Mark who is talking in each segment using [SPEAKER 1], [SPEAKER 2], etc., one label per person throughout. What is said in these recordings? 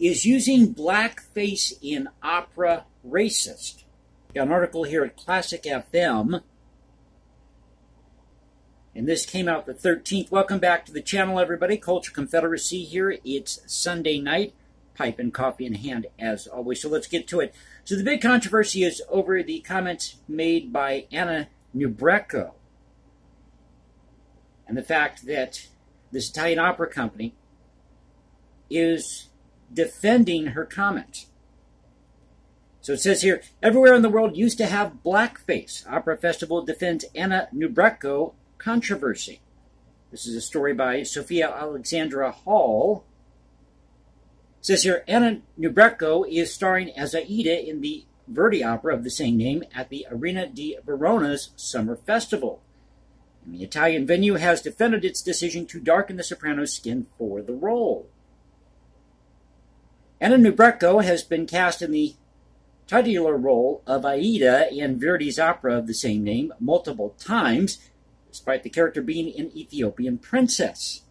[SPEAKER 1] Is using blackface in opera racist? An article here at Classic FM. And this came out the 13th. Welcome back to the channel, everybody. Cultural Confederacy here. It's Sunday night. Pipe and coffee in hand, as always. So let's get to it. So the big controversy is over the comments made by Anna Netrebko and the fact that this Italian opera company is defending her comment. So it says here, everywhere in the world used to have blackface. Opera Festival defends Anna Netrebko controversy. This is a story by Sophia Alexandra Hall. It says here, Anna Netrebko is starring as Aida in the Verdi opera of the same name at the Arena di Verona's Summer Festival. And the Italian venue has defended its decision to darken the soprano's skin for the role. Anna Netrebko has been cast in the titular role of Aida in Verdi's opera of the same name multiple times, despite the character being an Ethiopian princess.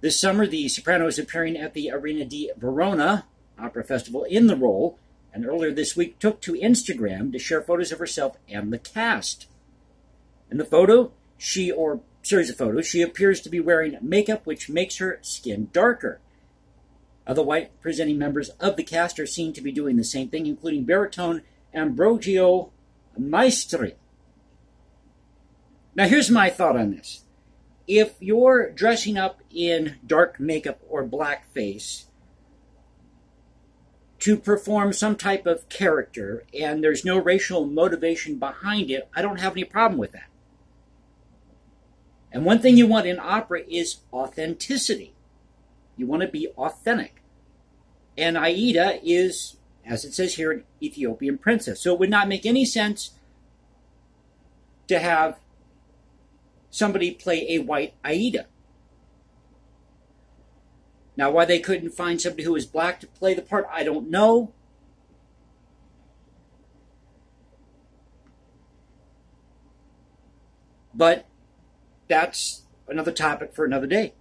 [SPEAKER 1] This summer, the soprano is appearing at the Arena di Verona Opera Festival in the role, and earlier this week took to Instagram to share photos of herself and the cast. In the photo, she, or series of photos, she appears to be wearing makeup which makes her skin darker. Other white presenting members of the cast are seen to be doing the same thing, including baritone Ambrogio Maestri. Now, here's my thought on this. If you're dressing up in dark makeup or blackface to perform some type of character and there's no racial motivation behind it, I don't have any problem with that. And one thing you want in opera is authenticity. You want to be authentic. And Aida is, as it says here, an Ethiopian princess. So it would not make any sense to have somebody play a white Aida. Now, why they couldn't find somebody who was black to play the part, I don't know. But that's another topic for another day.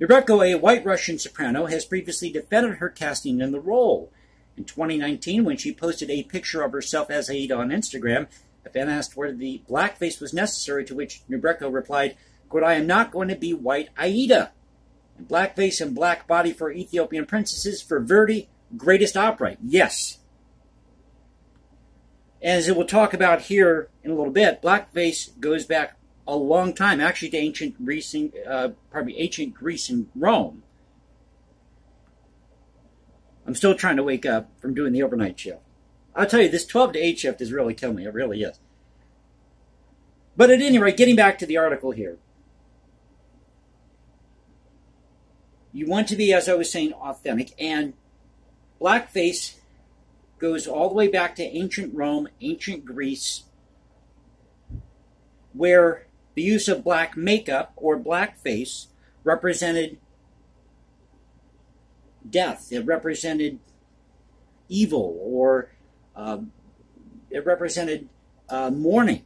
[SPEAKER 1] Netrebko, a white Russian soprano, has previously defended her casting in the role. In 2019, when she posted a picture of herself as Aida on Instagram, a fan asked whether the blackface was necessary, to which Netrebko replied, quote, I am not going to be white Aida. And blackface and black body for Ethiopian princesses for Verdi, greatest opera. Yes. As it will talk about here in a little bit, blackface goes back a long time, actually to ancient Greece, uh, probably ancient Greece and Rome. I'm still trying to wake up from doing the overnight shift. I'll tell you, this 12 to 8 shift is really killing me. It really is. But at any rate, getting back to the article here. You want to be, as I was saying, authentic. And blackface goes all the way back to ancient Rome, ancient Greece, where the use of black makeup or blackface represented death. It represented evil or uh, it represented uh, mourning.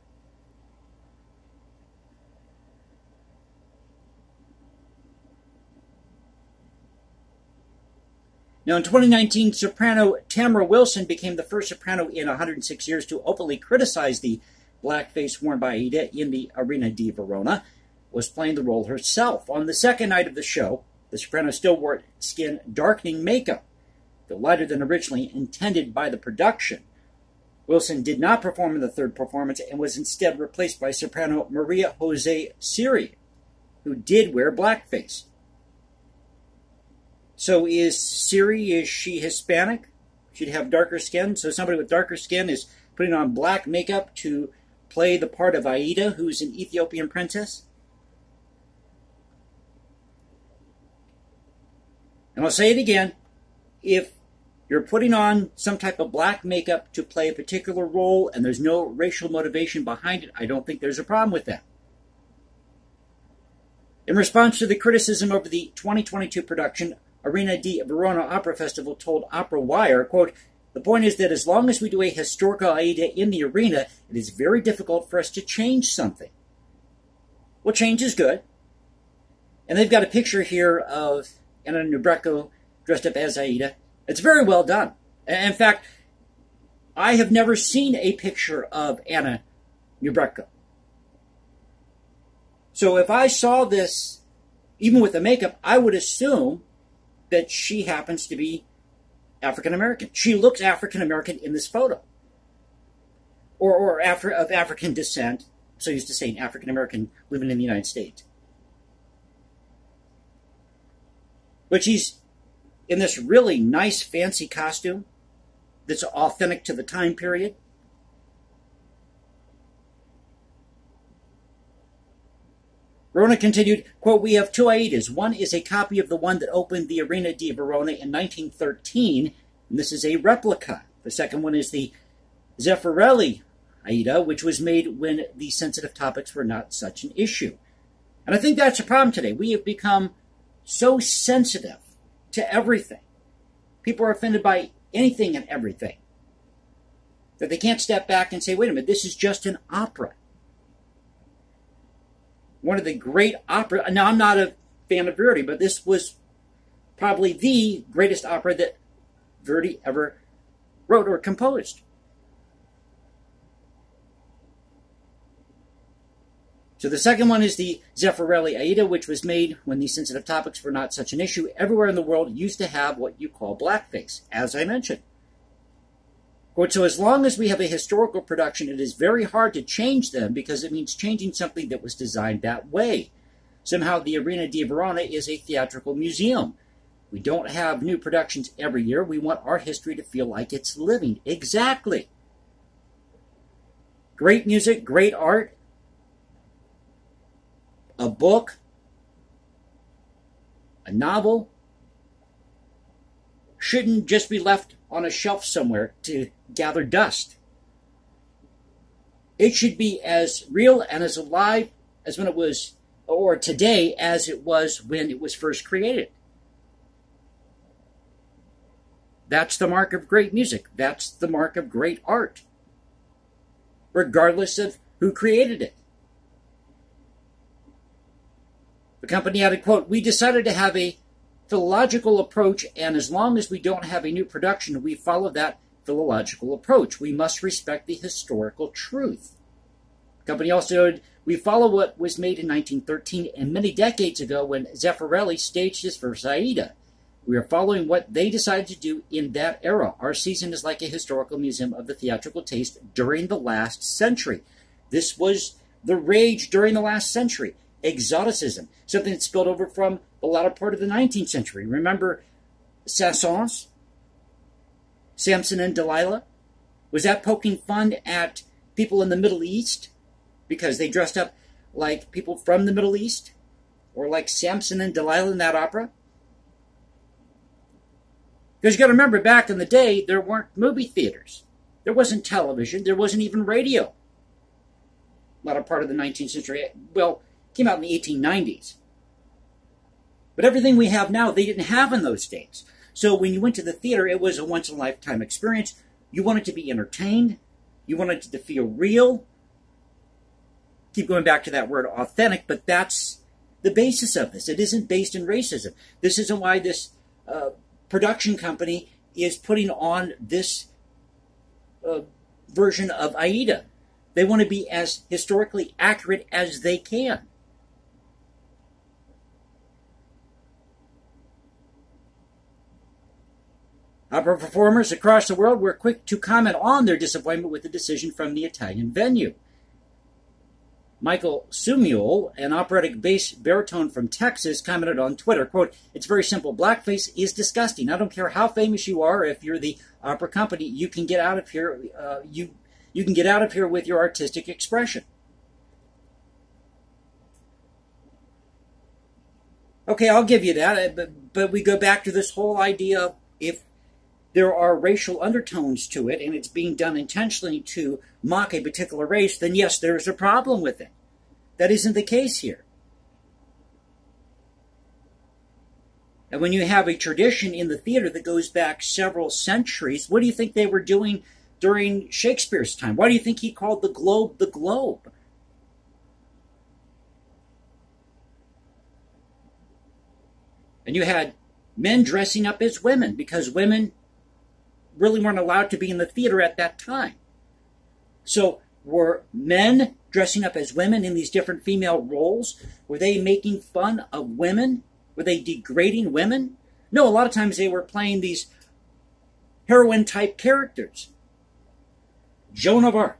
[SPEAKER 1] Now, in 2019, soprano Tamara Wilson became the first soprano in 106 years to openly criticize the blackface worn by Aida in the Arena di Verona, was playing the role herself. On the second night of the show, the soprano still wore skin darkening makeup, though lighter than originally intended by the production. Wilson did not perform in the third performance and was instead replaced by soprano Maria Jose Siri, who did wear blackface. So is Siri, is she Hispanic? She'd have darker skin. So somebody with darker skin is putting on black makeup to play the part of Aida, who's an Ethiopian princess? And I'll say it again. If you're putting on some type of black makeup to play a particular role and there's no racial motivation behind it, I don't think there's a problem with that. In response to the criticism over the 2022 production, Arena di Verona Opera Festival told Opera Wire, quote, the point is that as long as we do a historical Aida in the arena, it is very difficult for us to change something. Well, change is good. And they've got a picture here of Anna Netrebko dressed up as Aida. It's very well done. In fact, I have never seen a picture of Anna Netrebko. So if I saw this, even with the makeup, I would assume that she happens to be African American. She looks African American in this photo. Or, or Afri- of African descent, so used to saying African American living in the United States. But she's in this really nice, fancy costume that's authentic to the time period. Verona continued, quote, We have two Aidas. One is a copy of the one that opened the Arena di Verona in 1913, and this is a replica. The second one is the Zeffirelli Aida, which was made when the sensitive topics were not such an issue. And I think that's a problem today. We have become so sensitive to everything. People are offended by anything and everything that they can't step back and say, wait a minute, this is just an opera one of the great opera. Now, I'm not a fan of Verdi, but this was probably the greatest opera that Verdi ever wrote or composed. So the second one is the Zeffirelli Aida, which was made when these sensitive topics were not such an issue. Everywhere in the world used to have what you call blackface, as I mentioned. So as long as we have a historical production, it is very hard to change them because it means changing something that was designed that way. Somehow the Arena di Verona is a theatrical museum. We don't have new productions every year. We want our history to feel like it's living. Exactly. Great music, great art, a book, a novel shouldn't just be left on a shelf somewhere to gather dust. It should be as real and as alive as when it was, or today, as it was when it was first created. That's the mark of great music. That's the mark of great art, regardless of who created it. The company added, quote, We decided to have a philological approach, and as long as we don't have a new production, we follow that philological approach. We must respect the historical truth. The company also noted we follow what was made in 1913 and many decades ago when Zeffirelli staged his first Aida. We are following what they decided to do in that era. Our season is like a historical museum of the theatrical taste during the last century. This was the rage during the last century. Exoticism, something that spilled over from the latter part of the 19th century. Remember Saint-Saëns? Samson and Delilah? Was that poking fun at people in the Middle East because they dressed up like people from the Middle East? Or like Samson and Delilah in that opera? Because you got to remember, back in the day, there weren't movie theaters. There wasn't television. There wasn't even radio. Latter part of the 19th century. Well, came out in the 1890s. But everything we have now, they didn't have in those days. So when you went to the theater, it was a once in a lifetime experience. You wanted to be entertained, you wanted to feel real. Keep going back to that word authentic, but that's the basis of this. It isn't based in racism. This isn't why this uh, production company is putting on this uh, version of Aida. They want to be as historically accurate as they can. Opera performers across the world were quick to comment on their disappointment with the decision from the Italian venue. Michael Sumuel, an operatic bass baritone from Texas, commented on Twitter, quote, It's very simple. Blackface is disgusting. I don't care how famous you are. If you're the opera company, you can get out of here. Uh, you, you can get out of here with your artistic expression. Okay, I'll give you that. But, but we go back to this whole idea of if there are racial undertones to it and it's being done intentionally to mock a particular race, then yes, there is a problem with it. That isn't the case here. And when you have a tradition in the theater that goes back several centuries, what do you think they were doing during Shakespeare's time? Why do you think he called the globe the globe? And you had men dressing up as women because women really weren't allowed to be in the theater at that time. So were men dressing up as women in these different female roles? Were they making fun of women? Were they degrading women? No, a lot of times they were playing these heroine type characters. Joan of Arc.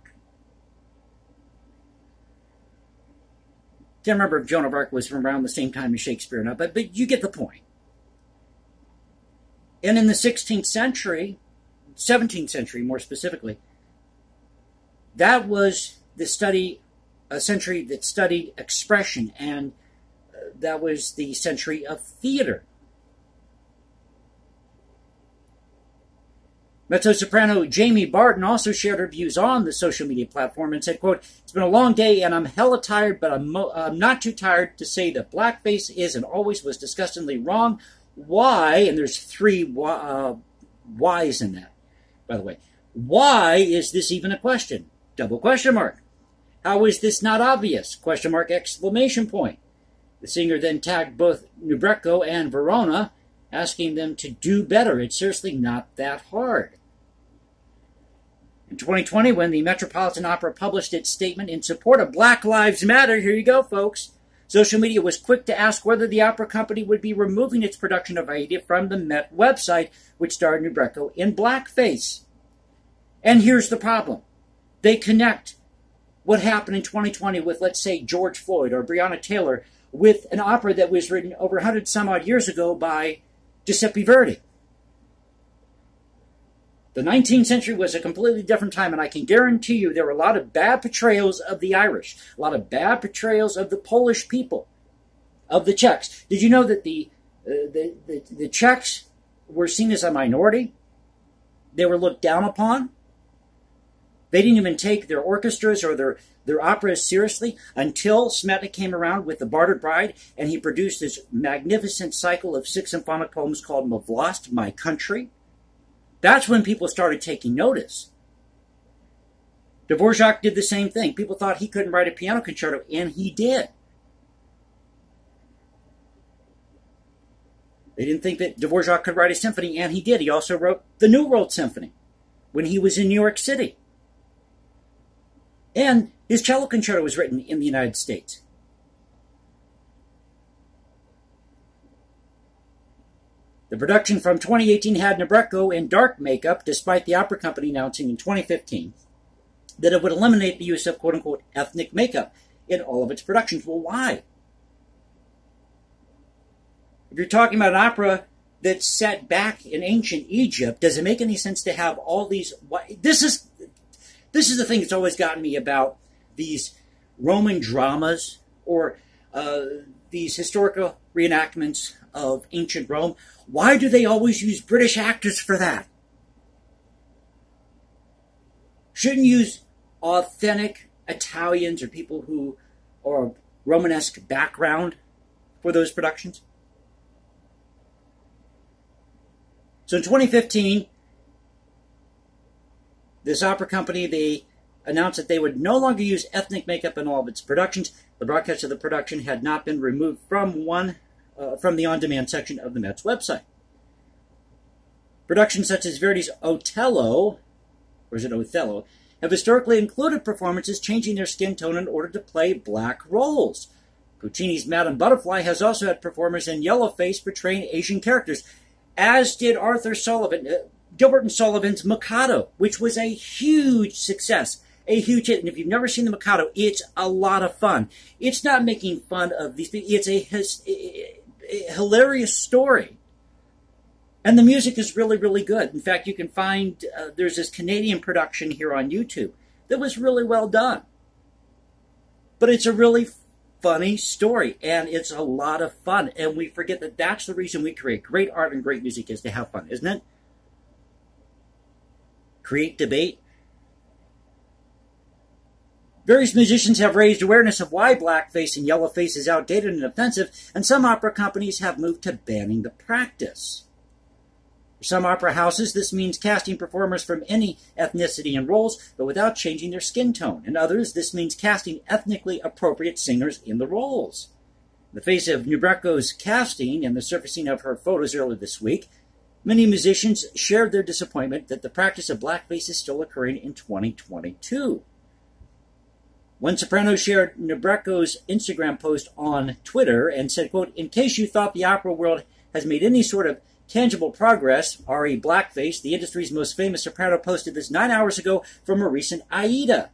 [SPEAKER 1] Can't remember if Joan of Arc was from around the same time as Shakespeare or not, but, but you get the point. And in the 16th century, 17th century more specifically, that was the study, a century that studied expression, and uh, that was the century of theater. Mezzo soprano Jamie Barton also shared her views on the social media platform and said, quote, It's been a long day and I'm hella tired, but I'm, mo- I'm not too tired to say that blackface is and always was disgustingly wrong. Why? And there's three uh, whys in that, by the way. Why is this even a question? Double question mark. How is this not obvious? Question mark exclamation point. The singer then tagged both Netrebko and Verona, asking them to do better. It's seriously not that hard. In 2020, when the Metropolitan Opera published its statement in support of Black Lives Matter, here you go, folks. Social media was quick to ask whether the opera company would be removing its production of Aida from the Met website, which starred Netrebko in blackface. And here's the problem they connect what happened in 2020 with, let's say, George Floyd or Breonna Taylor with an opera that was written over 100 some odd years ago by Giuseppe Verdi. The 19th century was a completely different time, and I can guarantee you there were a lot of bad portrayals of the Irish, a lot of bad portrayals of the Polish people, of the Czechs. Did you know that the, uh, the, the, the Czechs were seen as a minority? They were looked down upon. They didn't even take their orchestras or their, their operas seriously until Smetana came around with The Bartered Bride and he produced this magnificent cycle of six symphonic poems called Má vlast, My Country. That's when people started taking notice. Dvorak did the same thing. People thought he couldn't write a piano concerto, and he did. They didn't think that Dvorak could write a symphony, and he did. He also wrote the New World Symphony when he was in New York City. And his cello concerto was written in the United States. The production from 2018 had Netrebko in dark makeup, despite the opera company announcing in 2015 that it would eliminate the use of quote unquote ethnic makeup in all of its productions. Well, why? If you're talking about an opera that's set back in ancient Egypt, does it make any sense to have all these? This is this is the thing that's always gotten me about these Roman dramas or uh, these historical reenactments of ancient Rome. Why do they always use British actors for that? Shouldn't use authentic Italians or people who are Romanesque background for those productions? So in 2015, this opera company, they announced that they would no longer use ethnic makeup in all of its productions. The broadcast of the production had not been removed from one uh, from the on-demand section of the Met's website. Productions such as Verdi's Otello, or is it Othello, have historically included performances changing their skin tone in order to play black roles. Puccini's Madame Butterfly has also had performers in yellow face portraying Asian characters, as did Arthur Sullivan, uh, Gilbert and Sullivan's Mikado, which was a huge success, a huge hit. And if you've never seen the Mikado, it's a lot of fun. It's not making fun of these people. It's a, a hilarious story. And the music is really, really good. In fact, you can find uh, there's this Canadian production here on YouTube that was really well done. But it's a really funny story and it's a lot of fun. And we forget that that's the reason we create great art and great music is to have fun, isn't it? Create debate. Various musicians have raised awareness of why blackface and yellowface is outdated and offensive, and some opera companies have moved to banning the practice. For some opera houses, this means casting performers from any ethnicity and roles, but without changing their skin tone. In others, this means casting ethnically appropriate singers in the roles. In the face of Netrebko's casting and the surfacing of her photos earlier this week, many musicians shared their disappointment that the practice of blackface is still occurring in 2022. One soprano shared Netrebko's Instagram post on Twitter and said, quote, In case you thought the opera world has made any sort of tangible progress, Ari Blackface, the industry's most famous soprano, posted this nine hours ago from a recent Aida.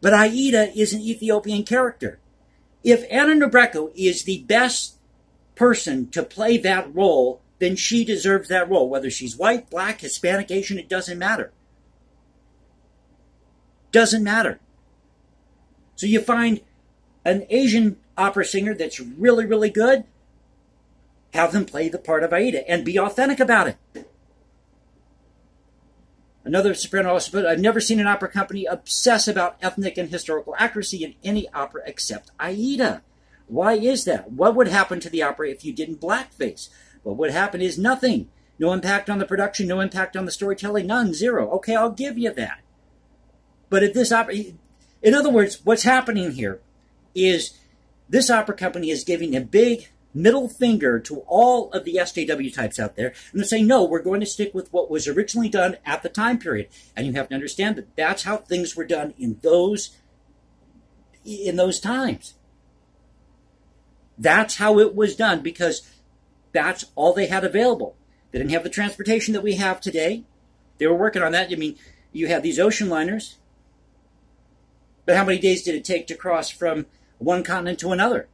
[SPEAKER 1] But Aida is an Ethiopian character. If Anna Netrebko is the best person to play that role, then she deserves that role. Whether she's white, black, Hispanic, Asian, it doesn't matter. Doesn't matter. So you find an Asian opera singer that's really, really good, have them play the part of Aida and be authentic about it. Another soprano also put, I've never seen an opera company obsess about ethnic and historical accuracy in any opera except Aida. Why is that? What would happen to the opera if you didn't blackface? What would happen is nothing. No impact on the production, no impact on the storytelling, none, zero. Okay, I'll give you that. But if this opera, in other words, what's happening here is this opera company is giving a big middle finger to all of the SJW types out there, and they're saying, no, we're going to stick with what was originally done at the time period. And you have to understand that that's how things were done in those in those times. That's how it was done because that's all they had available. They didn't have the transportation that we have today. They were working on that. I mean, you have these ocean liners but how many days did it take to cross from one continent to another?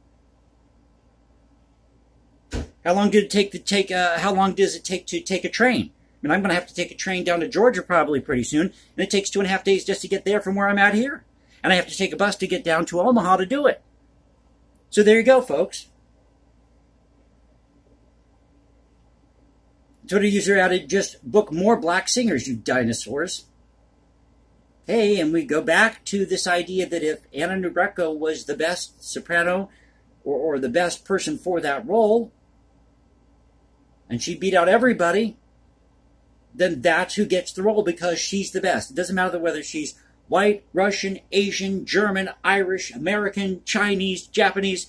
[SPEAKER 1] How long did it take to take? Uh, how long does it take to take a train? I mean, I'm going to have to take a train down to Georgia probably pretty soon, and it takes two and a half days just to get there from where I'm at here, and I have to take a bus to get down to Omaha to do it. So there you go, folks. Twitter user added, "Just book more black singers, you dinosaurs." Hey, and we go back to this idea that if Anna Netrebko was the best soprano or, or the best person for that role, and she beat out everybody, then that's who gets the role because she's the best. It doesn't matter whether she's white, Russian, Asian, German, Irish, American, Chinese, Japanese.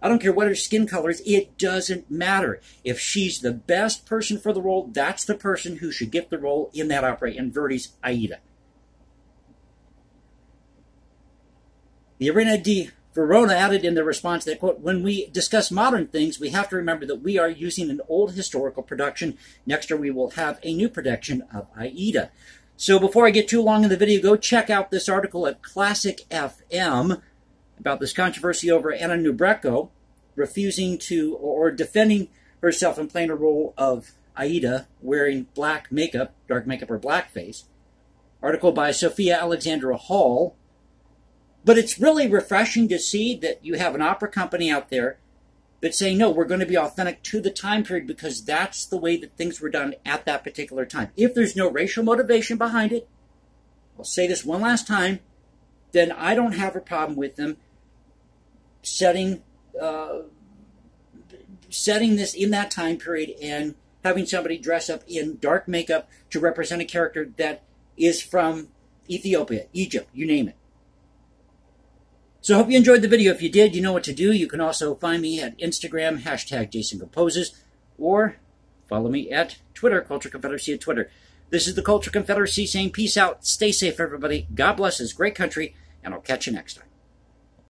[SPEAKER 1] I don't care what her skin color is, it doesn't matter. If she's the best person for the role, that's the person who should get the role in that opera in Verdi's Aida. The Arena di Verona added in their response that, quote, when we discuss modern things, we have to remember that we are using an old historical production. Next year, we will have a new production of Aida. So before I get too long in the video, go check out this article at Classic FM about this controversy over Anna Netrebko refusing to or defending herself in playing a role of Aida wearing black makeup, dark makeup, or blackface. Article by Sophia Alexandra Hall but it's really refreshing to see that you have an opera company out there that's saying, no, we're going to be authentic to the time period because that's the way that things were done at that particular time. If there's no racial motivation behind it, I'll say this one last time, then I don't have a problem with them setting uh, setting this in that time period and having somebody dress up in dark makeup to represent a character that is from Ethiopia, Egypt, you name it. So I hope you enjoyed the video. If you did, you know what to do. You can also find me at Instagram, hashtag Jason Composes, or follow me at Twitter, Cultural Confederacy at Twitter. This is the Cultural Confederacy saying peace out, stay safe, everybody. God bless this great country, and I'll catch you next time.